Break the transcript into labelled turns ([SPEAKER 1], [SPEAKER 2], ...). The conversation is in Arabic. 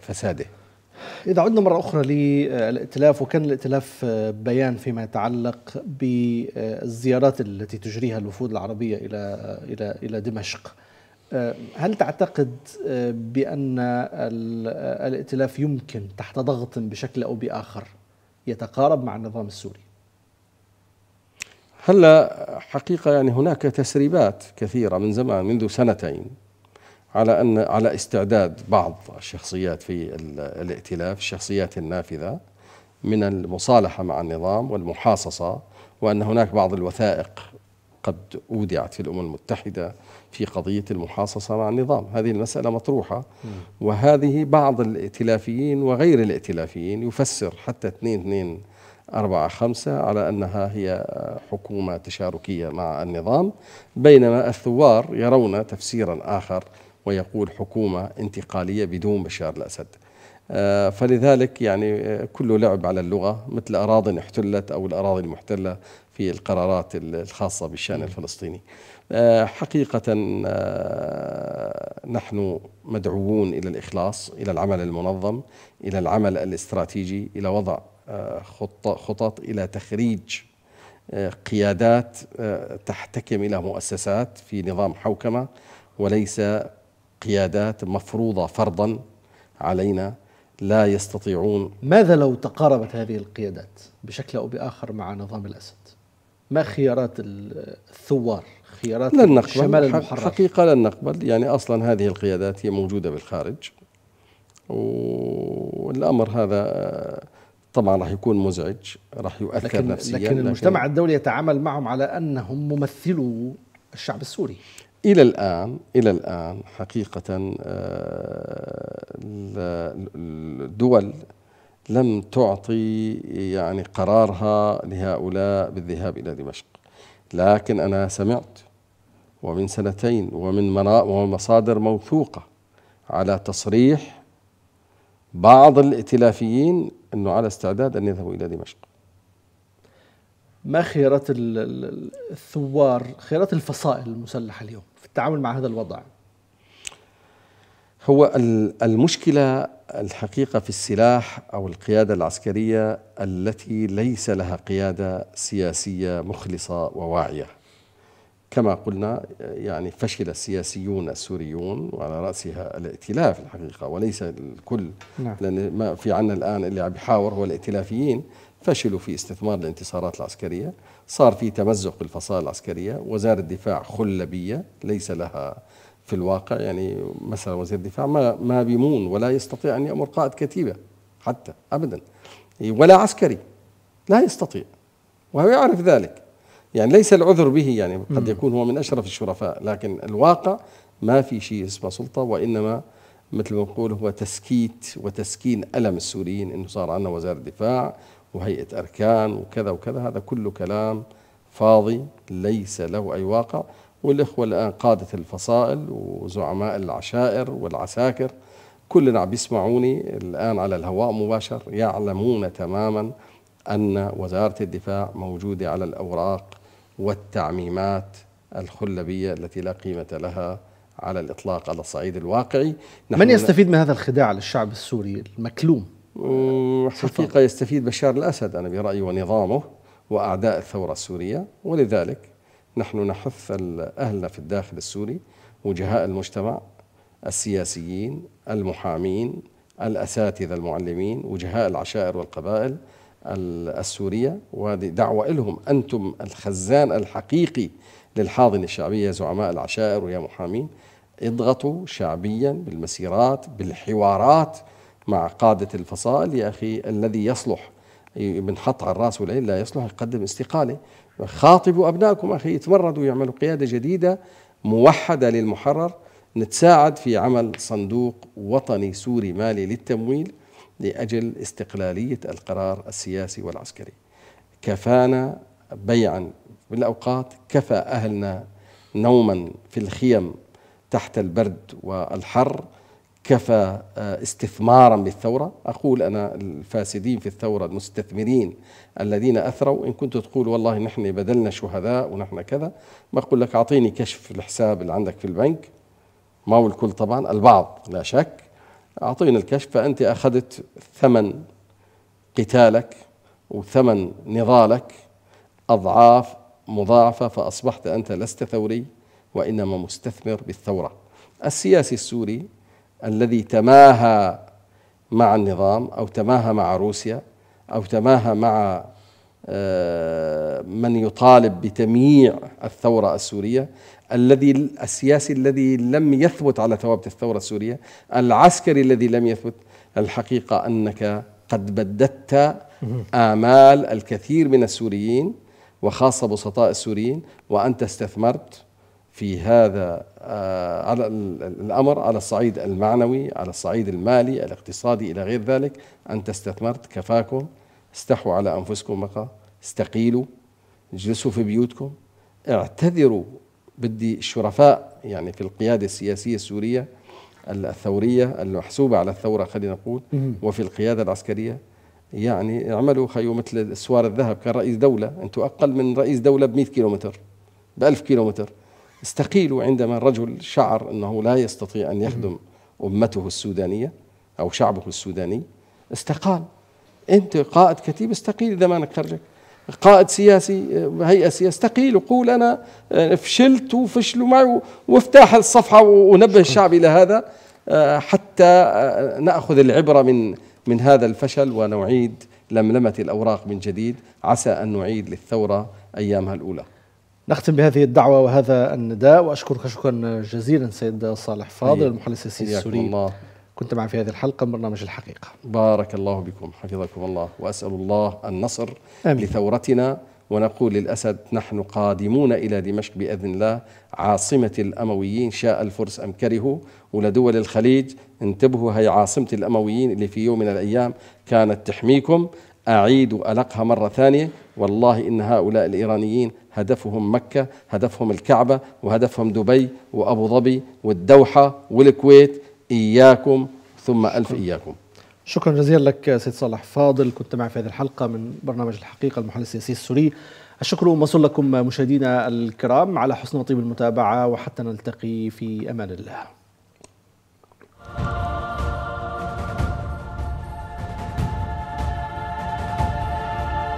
[SPEAKER 1] فساده
[SPEAKER 2] إذا عدنا مرة أخرى للائتلاف وكان الائتلاف بيان فيما يتعلق بالزيارات التي تجريها الوفود العربية إلى إلى إلى دمشق. هل تعتقد بأن الائتلاف يمكن تحت ضغط بشكل أو بآخر يتقارب مع النظام السوري؟
[SPEAKER 1] هلا حقيقة يعني هناك تسريبات كثيرة من زمان منذ سنتين على أن على استعداد بعض الشخصيات في الائتلاف الشخصيات النافذة من المصالحة مع النظام والمحاصصة وأن هناك بعض الوثائق قد أودعت في الأمم المتحدة في قضية المحاصصة مع النظام. هذه المسألة مطروحة. وهذه بعض الائتلافيين وغير الائتلافيين يفسر حتى 2 2 أربعة خمسة على أنها هي حكومة تشاركية مع النظام بينما الثوار يرون تفسيرا آخر ويقول حكومة انتقالية بدون بشار الأسد. آه، فلذلك يعني آه، كله لعب على اللغة مثل أراضي احتلت أو الأراضي المحتلة في القرارات الخاصة بالشأن الفلسطيني. آه، حقيقة نحن مدعوون إلى الإخلاص إلى العمل المنظم إلى العمل الاستراتيجي إلى وضع خطط إلى تخريج قيادات تحتكم إلى مؤسسات في نظام حوكمة وليس قيادات مفروضة فرضا علينا لا يستطيعون.
[SPEAKER 2] ماذا لو تقاربت هذه القيادات بشكل أو بآخر مع نظام الأسد؟ ما خيارات الثوار؟ خيارات
[SPEAKER 1] لن نقبل. الشمال المحرر؟ حقيقة لن نقبل. يعني أصلا هذه القيادات هي موجودة بالخارج. والأمر هذا طبعا راح يكون مزعج راح يؤثر
[SPEAKER 2] لكن
[SPEAKER 1] نفسيا
[SPEAKER 2] لكن المجتمع لكن الدولي يتعامل معهم على أنهم ممثلو الشعب السوري.
[SPEAKER 1] إلى الآن إلى الآن حقيقة آه، الدول لم تعطي يعني قرارها لهؤلاء بالذهاب إلى دمشق. لكن أنا سمعت ومن سنتين ومن مصادر موثوقة على تصريح بعض الائتلافيين أنه على استعداد أن يذهبوا إلى دمشق.
[SPEAKER 2] ما خيارات الثوار خيارات الفصائل المسلحة اليوم في التعامل مع هذا الوضع؟
[SPEAKER 1] هو المشكلة الحقيقة في السلاح أو القيادة العسكرية التي ليس لها قيادة سياسية مخلصة وواعية. كما قلنا يعني فشل السياسيون السوريون وعلى رأسها الائتلاف الحقيقة وليس الكل. نعم. لأن ما في عنا الآن اللي عم يحاور هو الائتلافيين. فشلوا في استثمار الانتصارات العسكرية. صار في تمزق بالفصائل العسكرية. وزارة الدفاع خلبية ليس لها في الواقع. يعني مثلا وزير الدفاع ما ما بيمون ولا يستطيع أن يأمر قائد كتيبة حتى أبدا. ولا عسكري لا يستطيع. وهو يعرف ذلك. يعني ليس العذر به يعني قد يكون هو من أشرف الشرفاء لكن الواقع ما في شيء اسمه سلطة وإنما مثل ما نقول هو تسكيت وتسكين ألم السوريين أنه صار عندنا وزارة دفاع وهيئة أركان وكذا وكذا هذا كله كلام فاضي ليس له أي واقع. والإخوة الآن قادة الفصائل وزعماء العشائر والعساكر كلنا عم يسمعوني الآن على الهواء مباشر يعلمون تماما أن وزارة الدفاع موجودة على الأوراق والتعميمات الخلبية التي لا قيمة لها على الإطلاق على الصعيد الواقعي.
[SPEAKER 2] من يستفيد من هذا الخداع للشعب السوري المكلوم؟
[SPEAKER 1] وحقيقة يستفيد بشار الأسد أنا برأيي ونظامه وأعداء الثورة السورية. ولذلك نحن نحث أهلنا في الداخل السوري وجهاء المجتمع السياسيين المحامين الأساتذة المعلمين وجهاء العشائر والقبائل السورية وهذه دعوة لهم. أنتم الخزان الحقيقي للحاضنة الشعبية زعماء العشائر ويا محامين. اضغطوا شعبيا بالمسيرات بالحوارات مع قادة الفصائل. يا أخي الذي يصلح بنحط على الراس والعين لا يصلح يقدم استقالة. خاطبوا أبنائكم أخي يتمردوا يعملوا قيادة جديدة موحدة للمحرر. نتساعد في عمل صندوق وطني سوري مالي للتمويل. لأجل استقلالية القرار السياسي والعسكري. كفانا بيعا بالأوقات كفى أهلنا نوما في الخيم تحت البرد والحر كفى آه، استثمارا بالثورة. أقول أنا الفاسدين في الثورة المستثمرين الذين أثروا. إن كنت تقول والله نحن بدلنا شهداء ونحن كذا بقول لك أعطيني كشف الحساب اللي عندك في البنك. ما هو الكل طبعا البعض لا شك. أعطينا الكشف فأنت أخذت ثمن قتالك وثمن نضالك أضعاف مضاعفة فأصبحت أنت لست ثوري وإنما مستثمر بالثورة. السياسي السوري الذي تماهى مع النظام أو تماهى مع روسيا أو تماهى مع آه، من يطالب بتمييع الثورة السورية الذي السياسي الذي لم يثبت على ثوابت الثورة السورية العسكري الذي لم يثبت الحقيقة أنك قد بددت آمال الكثير من السوريين وخاصة بسطاء السوريين وأنت استثمرت في هذا آه، على الأمر على الصعيد المعنوي على الصعيد المالي الاقتصادي إلى غير ذلك. أنت استثمرت كفاكم استحوا على أنفسكم بقى استقيلوا اجلسوا في بيوتكم اعتذروا بدي الشرفاء يعني في القيادة السياسية السورية الثورية المحسوبة على الثورة خلينا نقول وفي القيادة العسكرية. يعني اعملوا خيو مثل سوار الذهب كان رئيس دولة أنتم أقل من رئيس دولة ب 100 كيلومتر ب 1000 كيلومتر. استقيلوا عندما الرجل شعر أنه لا يستطيع أن يخدم أمته السودانية أو شعبه السوداني استقال. أنت قائد كتيب استقيل إذا ما نخرجك قائد سياسي هيئة سياسية استقيل وقول أنا فشلت وفشلوا معي وافتح الصفحة ونبه الشعب إلى هذا حتى نأخذ العبرة من من هذا الفشل ونعيد لملمة الأوراق من جديد. عسى أن نعيد للثورة أيامها الأولى.
[SPEAKER 2] نختم بهذه الدعوة وهذا النداء وأشكرك شكرا جزيلا سيد صالح فاضل المحلل السياسي السوري. الله كنت معي في هذه الحلقة من برنامج الحقيقة.
[SPEAKER 1] بارك الله بكم حفظكم الله وأسأل الله النصر آمين. لثورتنا ونقول للأسد نحن قادمون إلى دمشق بإذن الله. عاصمة الأمويين شاء الفرس أم كرهوا؟ ولدول الخليج انتبهوا هي عاصمة الأمويين اللي في يوم من الأيام كانت تحميكم. أعيدوا ألقها مرة ثانية. والله إن هؤلاء الإيرانيين هدفهم مكة هدفهم الكعبة وهدفهم دبي وأبو ظبي والدوحة والكويت إياكم ثم ألف إياكم.
[SPEAKER 2] شكرا جزيلا لك سيد صالح فاضل. كنت معي في هذه الحلقة من برنامج الحقيقة المحلل السياسي السوري. الشكر موصول لكم مشاهدينا الكرام على حسن وطيب المتابعة وحتى نلتقي في أمان الله.